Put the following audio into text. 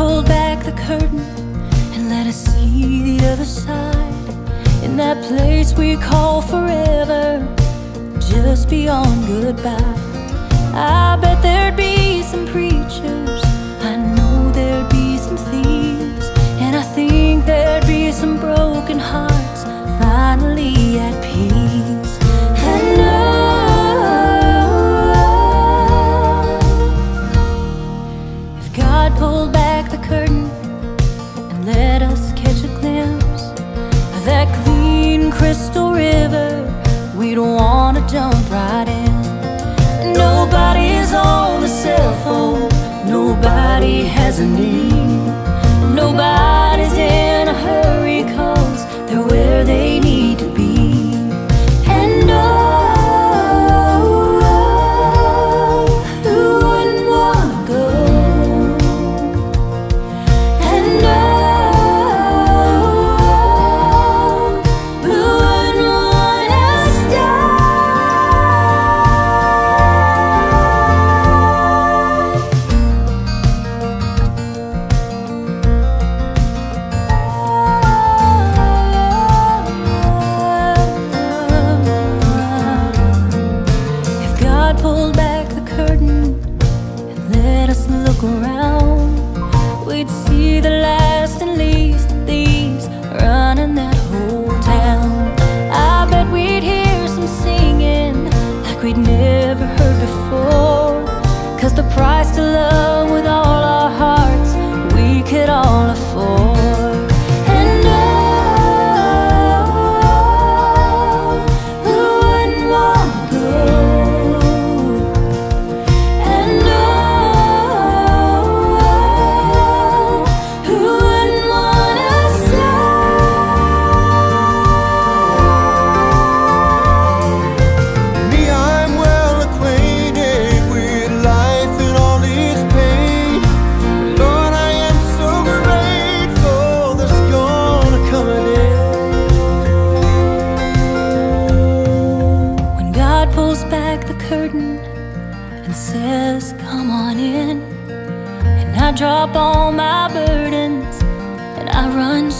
Pull back the curtain and let us see the other side. In that place we call forever, just beyond goodbye. I bet there'd be some preachers, I know there'd be some thieves, and I think there'd be some broken hearts finally at peace. Has God pulled back the curtain and let us look around, we'd see the last and least of these running that whole town. I bet we'd hear some singing like we'd never heard before. Cause the price to pulls back the curtain and says, Come on in. And I drop all my burdens and I run